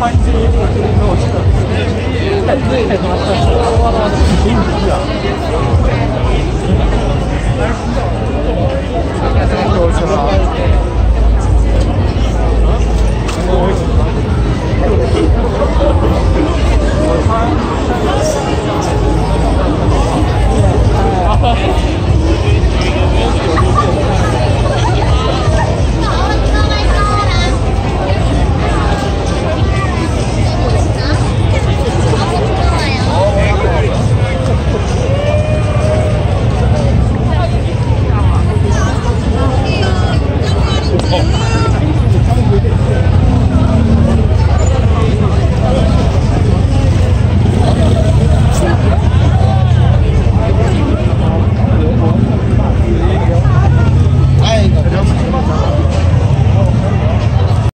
欢迎进入这衣服友圈儿呃可太在太里面了快手啊啊呃我